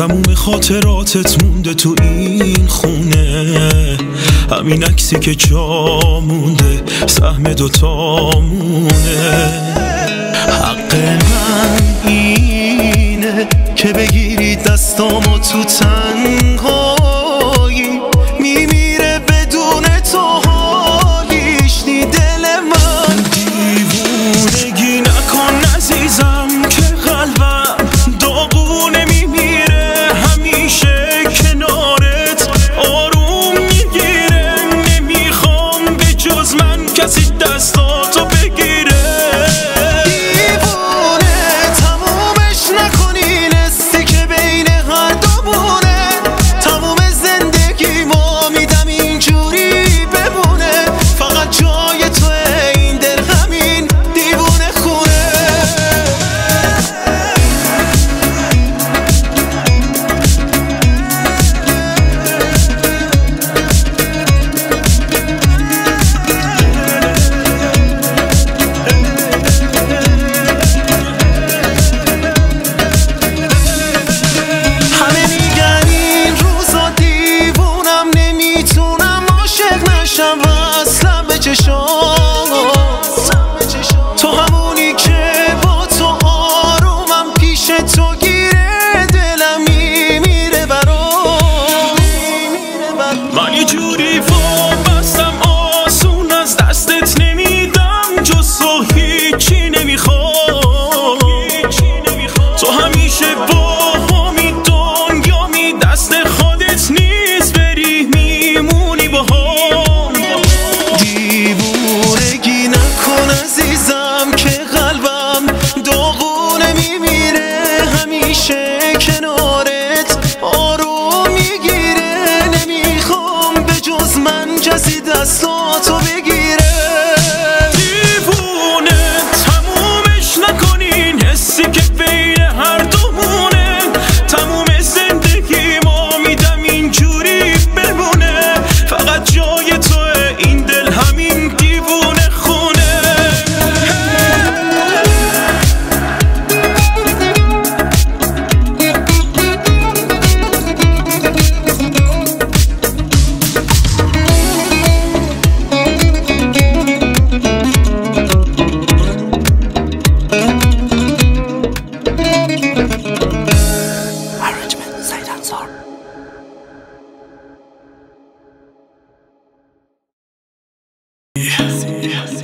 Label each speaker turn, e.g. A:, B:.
A: تموم خاطراتت مونده تو این خونه. همین عکسی که جا مونده سهم دوتا مونه. حق من اینه که بگیری دستامو تو تنها. تو همونی که با تو آرومم پیش تو گیره دلم میمیره برام. من یه جوری کسی دستاتو بگیر. yes, yes.